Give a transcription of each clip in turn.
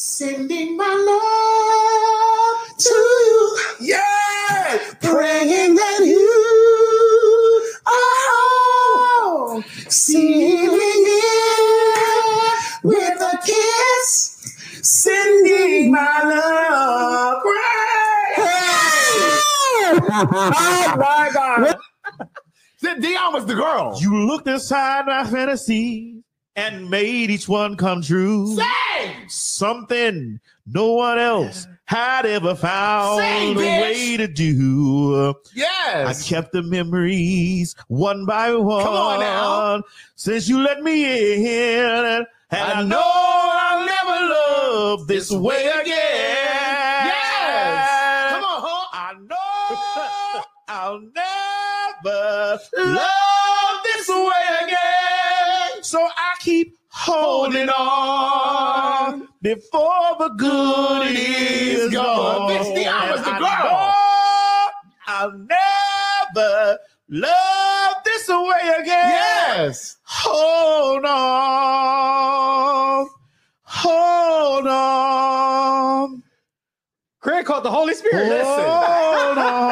Sending my love to you. Yeah. Praying that you are home. sealing in with a kiss. Sending my love. Oh my God. Then Dionne was the girl. You looked inside my fantasy and made each one come true. Sing! Something no one else had ever found Sing, a way to do. Yes. I kept the memories one by one. Come on now. Since you let me in, and I, know I'll never love this way again. Yes. Come on, huh? I know I'll never love holding on before the good is gone. Bitch, Dionne was the girl. I'll never love this way again. Yes. Hold on. Hold on. Craig called the Holy Spirit. Listen. Hold on.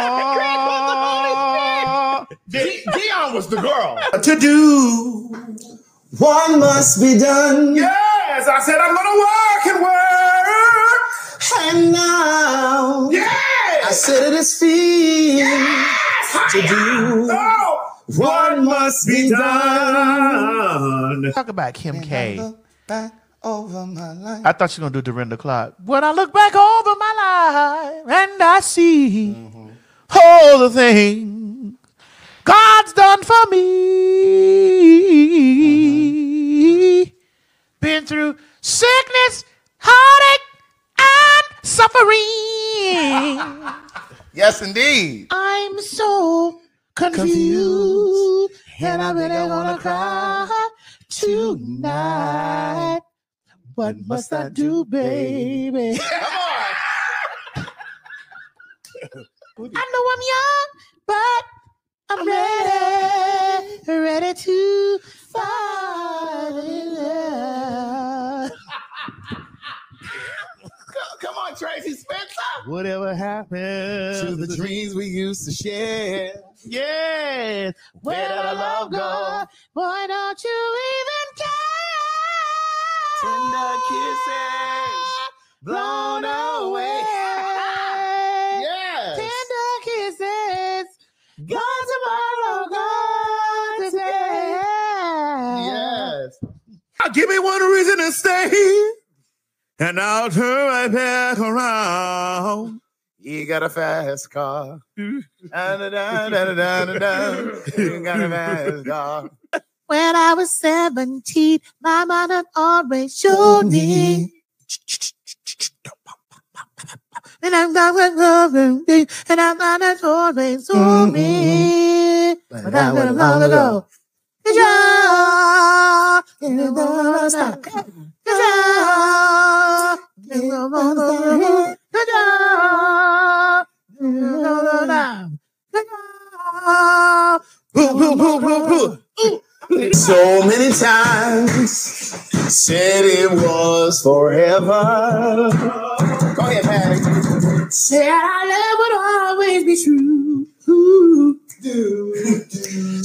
D- Dionne was the girl. To do one must be done. Yes. I said I'm gonna work and work. And now Yes. I sit at his feet. To do Oh. one must be done. Talk about Kim K. Over my life. I thought you were gonna do Dorinda Clark. When I look back over my life and I see mm-hmm. all the things God's done for me. Mm-hmm. Been through sickness, heartache, and suffering. Yes, indeed. I'm so confused, and I really wanna cry tonight. What must I do, baby? Come on. I know I'm young, but I'm ready, ready to fall in love. Come on, Tracie Spencer. Whatever happens To the dreams we used to share. Yes. Where did our love go? Why don't you even care? Tender kisses blown away. Give me one reason to stay, and I'll turn right back around. You got a fast car. You got a fast car. When I was 17, my mom had always showed me. And I'm not loving me, and I'm not as always told me. Mm-hmm. But that was long ago. So many times said it was forever. Go ahead, Patti. Said our love would always be true. Ooh.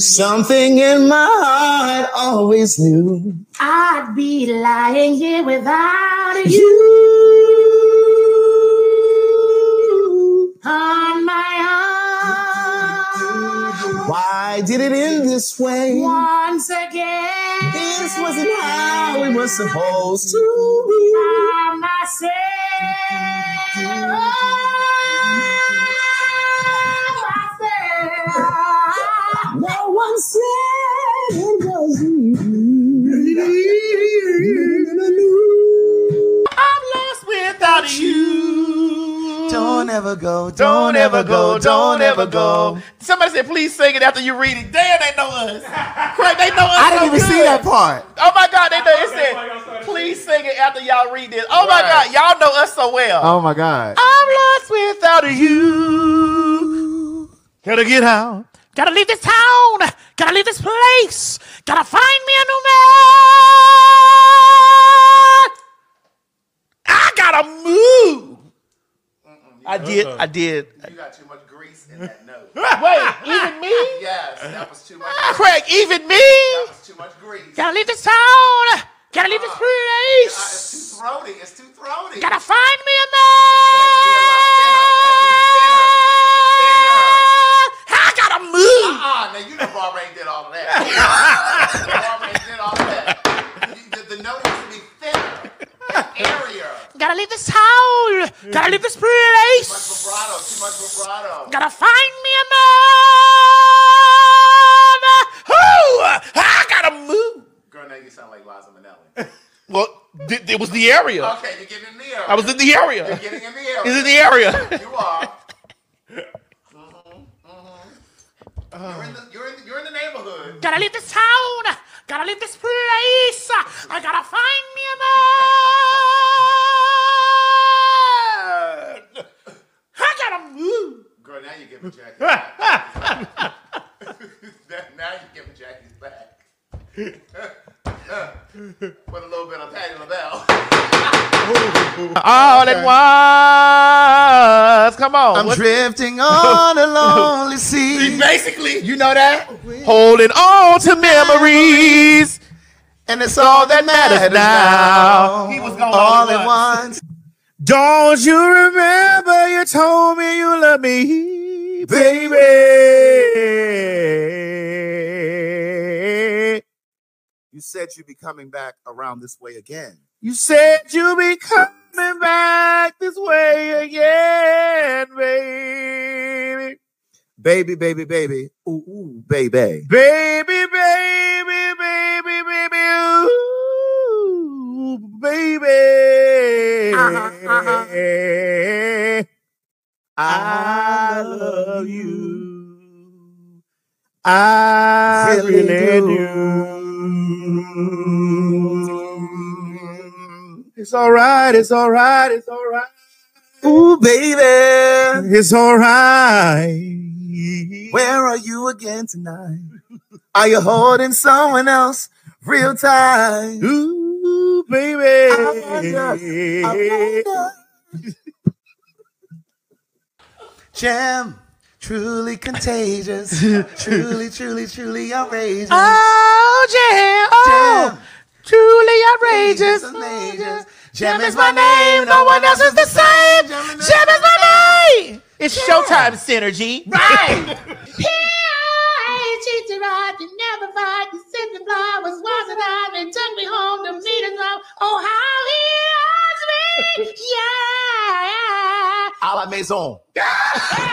Something in my heart always knew I'd be lying here without you on my own. Why did it end this way? Once again, this wasn't how we were supposed to be. By myself. I'm lost without you. Don't ever go, Don't ever go, don't ever go. Somebody said, please sing it after you read it. Damn, they know us. Craig, they know us. I didn't so even see that part. Oh my God, they know. It said, please sing it after y'all read this. Oh my God, y'all know us so well. Oh my God. I'm lost without you. Gotta get out. Gotta leave this town. Gotta leave this place. Gotta find me a new man. I gotta move. I did. I did. You got too much grease in that note. Wait, even me? yes, that was too much. Craig, even me? That was too much grease. Gotta leave this town. Gotta leave this Uh, place. it's too throaty. It's too throaty. Gotta find me a man. Now you know Barbara ain't did all of that. Did all of that. The, the note needs to be thinner, airier. Gotta leave this town. Gotta leave this Too much place. vibrato. Too much vibrato. Gotta find me a man. Who? I gotta move. Girl, now you sound like Liza Minnelli. Well, it was the area. Okay, you're getting in the area. I was in the area. You're getting in the area. in the area. You're in the you're in the, you're in the neighborhood. Gotta leave this town. Gotta leave this place. I gotta find me a man. I gotta move. Girl, now you're giving Jackie back. now you're giving Jackie's back. With a little bit of Patti LaBelle. All at once. Come on. I'm drifting on a lonely sea. Basically, you know that? Holding on to memories. And it's all that matters now. He was going all all at once. Don't you remember you told me you love me, baby? You said you'd be coming back around this way again. You said you'd be coming back this way again, baby. Baby, baby, baby. Ooh, ooh, baby. Baby, baby, baby, baby, ooh, baby. Uh-huh, uh-huh. I love you. I Really really do. do. It's all right. It's all right. It's all right. Ooh, baby. It's all right. Where are you again tonight? Are you holding someone else real tight? Ooh, baby. I wonder. Jem, truly contagious, truly, truly, truly outrageous. Oh, Jem. Oh, Jem, truly outrageous. outrageous. Jem is my name. No one else is the same. Jem is my name. It's Showtime synergy. Right. cheated right, you never fight, you sent the flowers, was it I, and took me home to meet his love. Oh, how he loves me, yeah. a la maison.